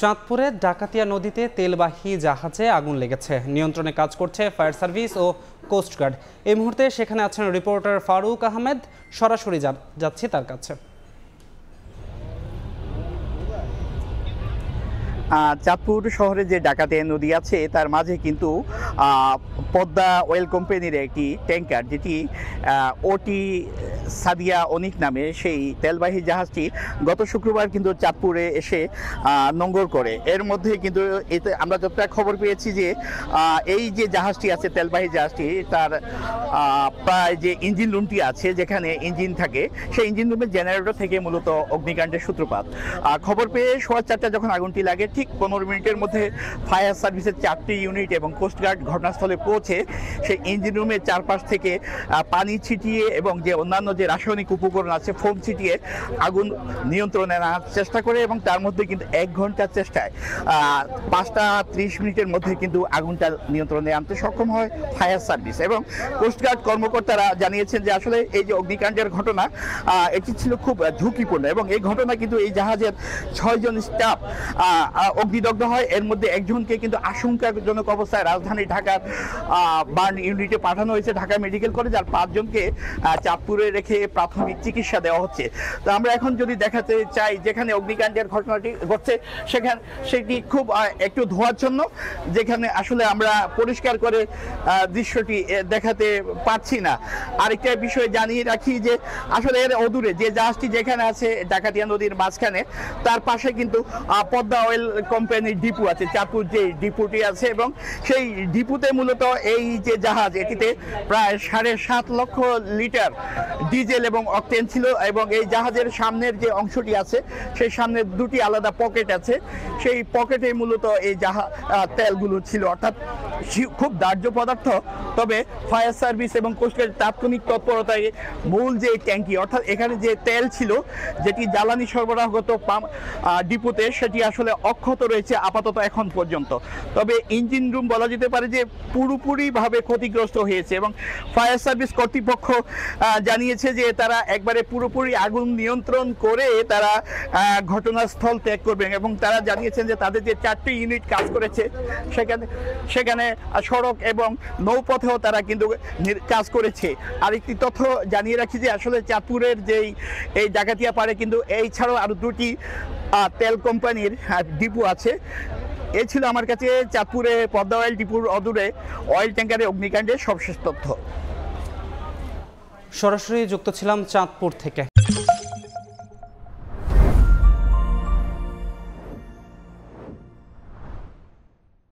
চাঁদপুরের ডাকাতিয়া নদীতে তেলবাহী জাহাজে আগুন লেগেছে। নিয়ন্ত্রণে কাজ করছে ফায়ার সার্ভিস ও কোস্টগার্ড এই মুহূর্তে সেখানে আছেন রিপোর্টার ফারুক আহমেদ। সরাসরি যাচ্ছি তার কাছে। চাঁদপুর শহরে যে ডাকাতে নদী আছে, তার মাঝে কিন্তু পদ্মা অয়েল কোম্পানির একটি ট্যাঙ্কার যেটি ওটি সাদিয়া অনিক নামে সেই তেলবাহী জাহাজটি গত শুক্রবার কিন্তু চাঁদপুরে এসে নোঙ্গর করে। এর মধ্যে কিন্তু এতে আমরা যতটা খবর পেয়েছি যে এই যে জাহাজটি আছে, তেলবাহী জাহাজটি, তার প্রায় যে ইঞ্জিন রুমটি আছে, যেখানে ইঞ্জিন থাকে, সেই ইঞ্জিন রুমের জেনারেটর থেকে মূলত অগ্নিকাণ্ডের সূত্রপাত। খবর পেয়ে সোয়া চারটা যখন আগুনটি লাগে, ঠিক পনেরো মিনিটের মধ্যে ফায়ার সার্ভিসের চারটি ইউনিট এবং কোস্টগার্ড ঘটনাস্থলে পৌঁছে সেই ইঞ্জিন রুমের চারপাশ থেকে পানি ছিটিয়ে এবং যে অন্যান্য যে রাসায়নিক উপকরণ আছে, ফোম ছিটিয়ে আগুন নিয়ন্ত্রণে আনার চেষ্টা করে এবং তার মধ্যে কিন্তু এক ঘণ্টার চেষ্টায় পাঁচটা ত্রিশ মিনিটের মধ্যে কিন্তু আগুনটা নিয়ন্ত্রণে আনতে সক্ষম হয় ফায়ার সার্ভিস। এবং কোস্টগার্ড কর্মকর্তারা জানিয়েছেন যে আসলে এই যে অগ্নিকাণ্ডের ঘটনা এটি ছিল খুব ঝুঁকিপূর্ণ এবং এই ঘটনা কিন্তু এই জাহাজের ছয়জন স্টাফ অগ্নিদগ্ধ হয়। এর মধ্যে একজনকে কিন্তু আশঙ্কাজনক অবস্থায় রাজধানী ঢাকার বার্ন ইউনিটে পাঠানো হয়েছে। ঢাকা মেডিকেল কলেজ আর পাঁচজনকে চাঁদপুরে রেখে প্রাথমিক চিকিৎসা দেওয়া হচ্ছে। তো আমরা এখন যদি দেখাতে চাই যেখানে অগ্নিকাণ্ডের ঘটনাটি ঘটছে, সেখানে, সেটি খুব একটু ধোয়াচ্ছন্ন, যেখানে আসলে আমরা পরিষ্কার করে দৃশ্যটি দেখাতে পারছি না। আরেকটা বিষয় জানিয়ে রাখি যে, আসলে এর অদূরে যে জাহাজটি যেখানে আছে, ডাকাতিয়া নদীর মাঝখানে, তার পাশে কিন্তু পদ্মা অয়েল কোম্পানির ডিপু আছে চাঁদপুর যে ডিপুটি আছে এবং সেই ডিপুতে মূলত এই যে জাহাজ, এটিতে প্রায় সাড়ে সাত লক্ষ লিটার ডিজেল এবং অকটেন ছিল এবং এই জাহাজের সামনের যে অংশটি আছে, সেই সামনের দুটি আলাদা পকেট আছে। সেই পকেটে মূলত এই জাহাজ তেলগুলো ছিল। অর্থাৎ খুব দাহ্য পদার্থ তবে ফায়ার সার্ভিস এবং কোস্টগার্ড তাৎক্ষণিক তৎপরতায় মূল যে ট্যাঙ্কি, অর্থাৎ এখানে যে তেল ছিল, যেটি জ্বালানি সরবরাহগত পাম্প ডিপোতে, সেটি আসলে অক্ষত রয়েছে আপাতত এখন পর্যন্ত। তবে ইঞ্জিন রুম বলা যেতে পারে যে পুরোপুরিভাবে ক্ষতিগ্রস্ত হয়েছে এবং ফায়ার সার্ভিস কর্তৃপক্ষ জানিয়েছে যে তারা একবারে পুরোপুরি আগুন নিয়ন্ত্রণ করে তারা ঘটনাস্থল ত্যাগ করবেন এবং তারা জানিয়েছেন যে তাদের যে চারটি ইউনিট কাজ করেছে, সেখানে সেখানে সড়ক এবং নৌপথেও তারা কিন্তু কাজ করেছে। আরেকটি তথ্য জানিয়ে রাখি যে আসলে চাঁদপুরের যেই, এই ডাকাতিয়া পারে কিন্তু এই ছাড়াও আরও দুটি তেল কোম্পানির ডিপো আছে। এ ছিল আমার কাছে চাঁদপুরে পদ্মা অয়েল ডিপুর অদূরে অয়েল ট্যাঙ্কারে অগ্নিকাণ্ডের সবশেষ তথ্য। সরাসরি যুক্ত ছিলাম চাঁদপুর থেকে।